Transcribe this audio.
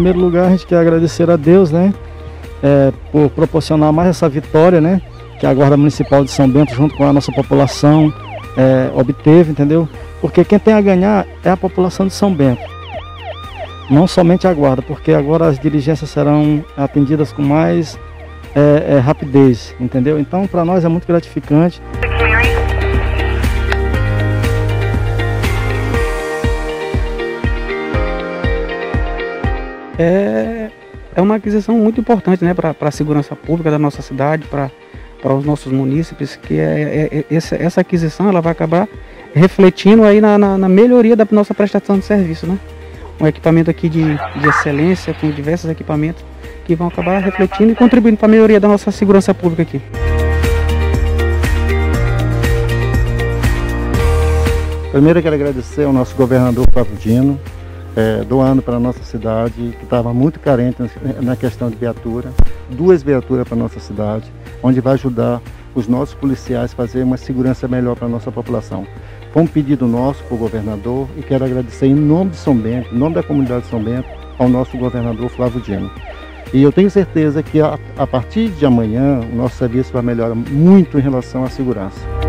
primeiro lugar, a gente quer agradecer a Deus, né? É, por proporcionar mais essa vitória, né? Que a Guarda Municipal de São Bento, junto com a nossa população, é, obteve, entendeu? Porque quem tem a ganhar é a população de São Bento. Não somente a Guarda, porque agora as diligências serão atendidas com mais é, é, rapidez, entendeu? Então, para nós é muito gratificante. É, é uma aquisição muito importante né, para a segurança pública da nossa cidade, para os nossos munícipes, que é, é, é, essa, essa aquisição ela vai acabar refletindo aí na, na, na, melhoria da nossa prestação de serviço. Né? Um equipamento aqui de, de excelência, com diversos equipamentos que vão acabar refletindo e contribuindo para a melhoria da nossa segurança pública aqui. Primeiro eu quero agradecer ao nosso governador Flávio Dino, é, doando para a nossa cidade, que estava muito carente na questão de viatura, duas viaturas para a nossa cidade, onde vai ajudar os nossos policiais a fazer uma segurança melhor para a nossa população. Foi um pedido nosso para o governador e quero agradecer em nome de São Bento, em nome da comunidade de São Bento, ao nosso governador Flávio Dino. E eu tenho certeza que a, a partir de amanhã o nosso serviço vai melhorar muito em relação à segurança.